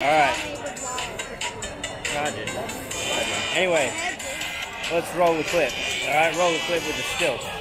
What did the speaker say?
Alright. No, I didn't. Anyway, let's roll the clip. Alright, roll the clip with the stilts.